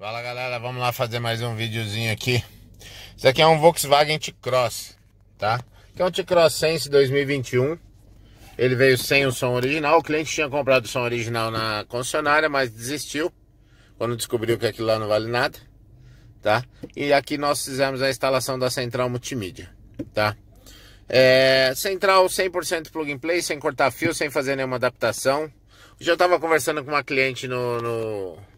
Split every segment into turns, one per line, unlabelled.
Fala galera, vamos lá fazer mais um videozinho aqui. Isso aqui é um Volkswagen T-Cross, tá? Que é um T-Cross Sense 2021. Ele veio sem o som original. O cliente tinha comprado o som original na concessionária, mas desistiu quando descobriu que aquilo lá não vale nada, tá? E aqui nós fizemos a instalação da central multimídia, tá? É, central 100% plug and play, sem cortar fio, sem fazer nenhuma adaptação. Já estava conversando com uma cliente no, no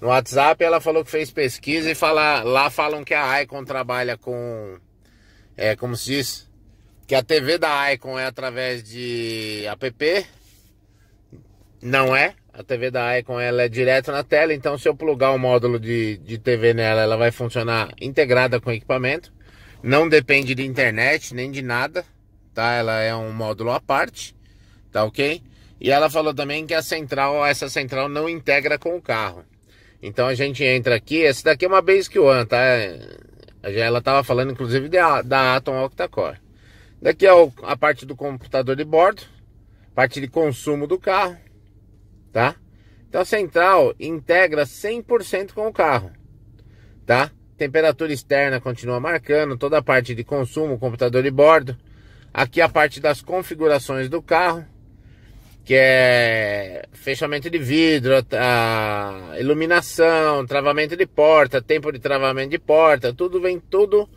no WhatsApp, ela falou que fez pesquisa e fala, lá falam que a Icon trabalha com. É, como se diz? Que a TV da Icon é através de app. Não é. A TV da Icon ela é direto na tela, então se eu plugar o módulo de, de TV nela, ela vai funcionar integrada com o equipamento. Não depende de internet nem de nada, tá? Ela é um módulo à parte, tá ok? E ela falou também que a central, essa central não integra com o carro. Então a gente entra aqui, esse daqui é uma Basic One, tá? Ela estava falando inclusive da, da Atom Octa-Core. Daqui é a parte do computador de bordo, parte de consumo do carro, tá? Então a central integra 100% com o carro, tá? Temperatura externa continua marcando, toda a parte de consumo, computador de bordo. Aqui a parte das configurações do carro, que é fechamento de vidro, iluminação, travamento de porta, tempo de travamento de porta, tudo vem tudo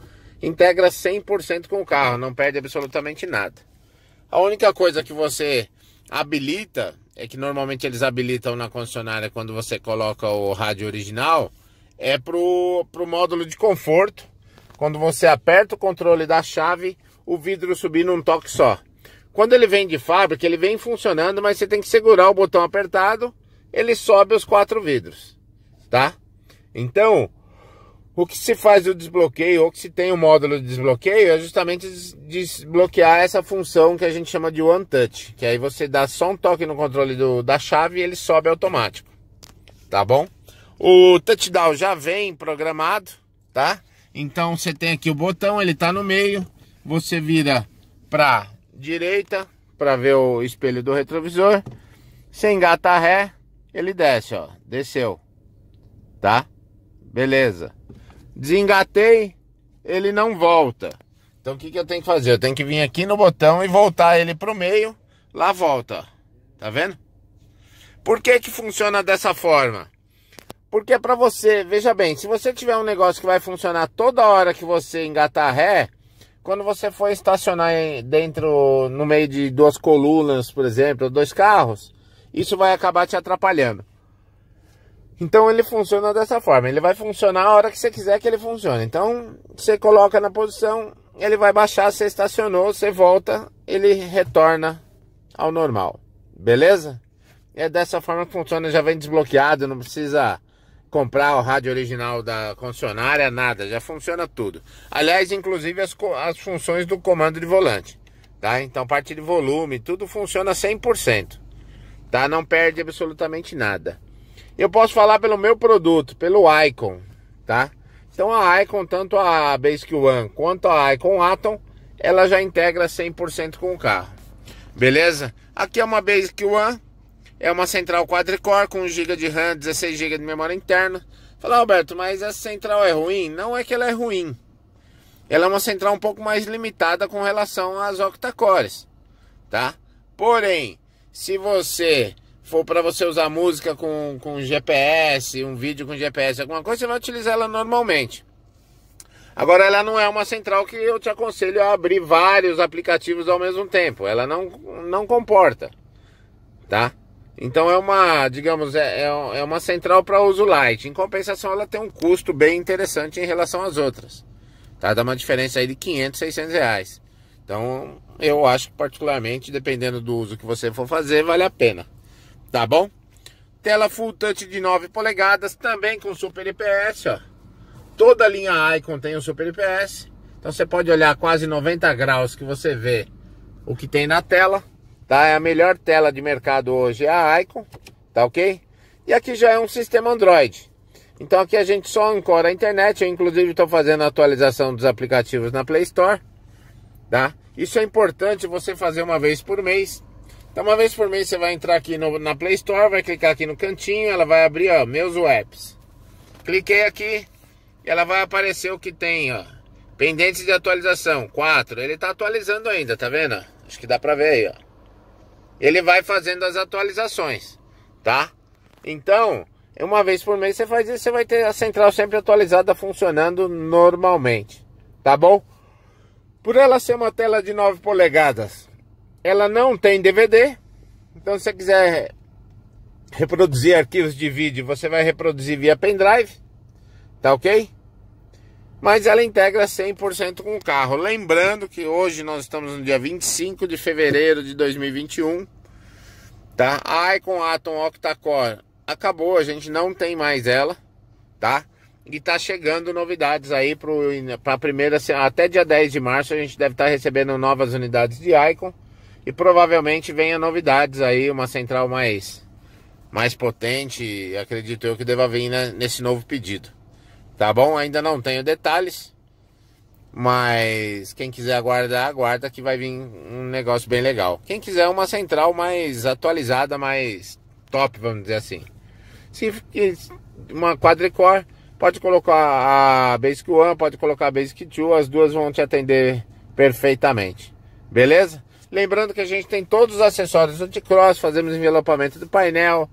integra 100% com o carro, não perde absolutamente nada. A única coisa que você habilita é que normalmente eles habilitam na concessionária quando você coloca o rádio original, é pro, pro módulo de conforto. Quando você aperta o controle da chave, o vidro subir num toque só. Quando ele vem de fábrica, ele vem funcionando, mas você tem que segurar o botão apertado, ele sobe os quatro vidros, tá? Então, o que se faz o desbloqueio, ou que se tem o um módulo de desbloqueio, é justamente desbloquear essa função que a gente chama de One Touch, que aí você dá só um toque no controle do, da chave e ele sobe automático, tá bom? O touchdown já vem programado, tá? Então você tem aqui o botão, ele tá no meio, você vira para direita para ver o espelho do retrovisor. Sem engata ré, ele desce, ó. Desceu. Tá? Beleza. Desengatei, ele não volta. Então o que, que eu tenho que fazer? Eu tenho que vir aqui no botão e voltar ele pro meio. Lá volta. Tá vendo? Por que que funciona dessa forma? Porque é para você, veja bem, se você tiver um negócio que vai funcionar toda hora que você engatar ré, quando você for estacionar dentro, no meio de duas colunas, por exemplo, dois carros, isso vai acabar te atrapalhando. Então ele funciona dessa forma. Ele vai funcionar a hora que você quiser que ele funcione. Então você coloca na posição, ele vai baixar, você estacionou, você volta, ele retorna ao normal. Beleza? É dessa forma que funciona, já vem desbloqueado, não precisa comprar o rádio original da concessionária, nada, já funciona tudo. Aliás, inclusive as, as funções do comando de volante, tá? Então, parte de volume, tudo funciona 100%, tá? Não perde absolutamente nada. Eu posso falar pelo meu produto, pelo Icon, tá? Então, a Icon, tanto a Basic One quanto a Icon Atom, ela já integra 100% com o carro. Beleza? Aqui é uma Basic One é uma central quadricore com 1 GB de RAM, 16 GB de memória interna. Fala, Alberto, mas essa central é ruim? Não é que ela é ruim. Ela é uma central um pouco mais limitada com relação às octa-cores, tá? Porém, se você for para você usar música com, com GPS, um vídeo com GPS, alguma coisa, você vai utilizar ela normalmente. Agora, ela não é uma central que eu te aconselho a abrir vários aplicativos ao mesmo tempo. Ela não, não comporta, tá? Então é uma, digamos, é, é, é uma central para uso light. Em compensação, ela tem um custo bem interessante em relação às outras. Tá? Dá uma diferença aí de 500, 600 reais. Então, eu acho que particularmente, dependendo do uso que você for fazer, vale a pena. Tá bom? Tela Full Touch de 9 polegadas, também com Super IPS, ó. Toda a linha Icon tem o Super IPS. Então você pode olhar quase 90 graus que você vê o que tem na tela. Tá? É a melhor tela de mercado hoje é a Icon, tá ok? E aqui já é um sistema Android. Então aqui a gente só ancora a internet, eu inclusive estou fazendo a atualização dos aplicativos na Play Store, tá? Isso é importante você fazer uma vez por mês. Então uma vez por mês você vai entrar aqui no, na Play Store, vai clicar aqui no cantinho, ela vai abrir, ó, meus apps. Cliquei aqui e ela vai aparecer o que tem, ó. Pendentes de atualização, 4. Ele tá atualizando ainda, tá vendo? Acho que dá pra ver aí, ó. Ele vai fazendo as atualizações, tá? Então, uma vez por mês você faz isso, você vai ter a central sempre atualizada, funcionando normalmente, tá bom? Por ela ser uma tela de 9 polegadas, ela não tem DVD. Então, se você quiser reproduzir arquivos de vídeo, você vai reproduzir via pendrive, tá ok? Mas ela integra 100% com o carro. Lembrando que hoje nós estamos no dia 25 de fevereiro de 2021, tá? A Icon Atom Octa-Core acabou, a gente não tem mais ela, tá? E tá chegando novidades aí para a primeira, até dia 10 de março a gente deve estar tá recebendo novas unidades de Icon e provavelmente venha novidades aí, uma central mais mais potente, acredito eu que deva vir né, nesse novo pedido. Tá bom? Ainda não tenho detalhes, mas quem quiser aguardar, aguarda que vai vir um negócio bem legal. Quem quiser uma central mais atualizada, mais top, vamos dizer assim. Se uma quadricore, pode colocar a Basic One, pode colocar a Basic 2, as duas vão te atender perfeitamente. Beleza? Lembrando que a gente tem todos os acessórios anti-cross, fazemos envelopamento do painel,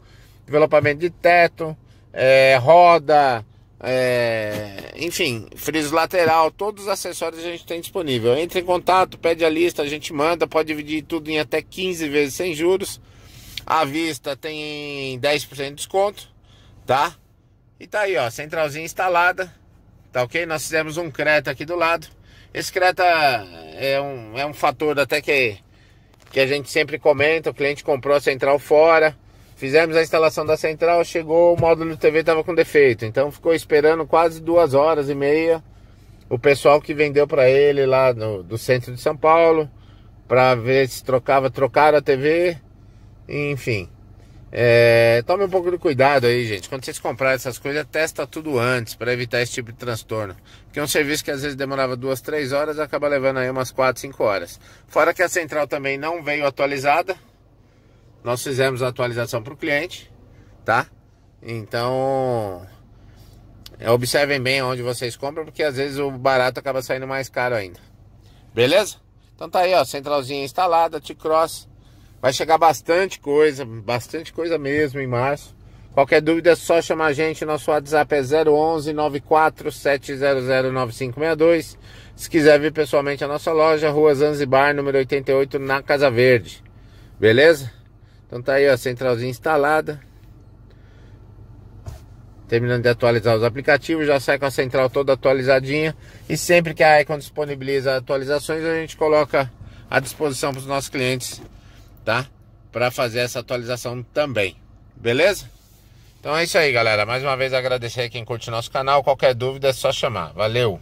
envelopamento de teto, é, roda, é, enfim, friso lateral, todos os acessórios a gente tem disponível. Entre em contato, pede a lista, a gente manda, pode dividir tudo em até 15 vezes sem juros. À vista tem 10% de desconto, tá? E tá aí, ó, centralzinha instalada, tá ok? Nós fizemos um Creta aqui do lado. Esse Creta é um, é um fator até que que a gente sempre comenta, o cliente comprou a central fora, fizemos a instalação da central, chegou, o módulo de TV estava com defeito, então ficou esperando quase duas horas e meia o pessoal que vendeu para ele lá no, do centro de São Paulo, para ver se trocava, trocaram a TV, enfim. É, tome um pouco de cuidado aí, gente. Quando vocês comprarem essas coisas, testa tudo antes para evitar esse tipo de transtorno. Porque é um serviço que às vezes demorava duas, três horas, acaba levando aí umas quatro, cinco horas. Fora que a central também não veio atualizada. Nós fizemos a atualização para o cliente, tá? Então, observem bem onde vocês compram, porque às vezes o barato acaba saindo mais caro ainda. Beleza? Então tá aí, ó, centralzinha instalada, T-Cross Vai chegar bastante coisa, bastante coisa mesmo em março. Qualquer dúvida é só chamar a gente. Nosso WhatsApp é 011 94 700 9562. Se quiser vir pessoalmente à nossa loja, Rua Zanzibar, número 88, na Casa Verde. Beleza? Então tá aí, ó, a centralzinha instalada. Terminando de atualizar os aplicativos, já sai com a central toda atualizadinha. E sempre que a Icon disponibiliza atualizações, a gente coloca à disposição para os nossos clientes tá? Para fazer essa atualização também, beleza? Então é isso aí, galera. Mais uma vez agradecer quem curte nosso canal. Qualquer dúvida é só chamar. Valeu!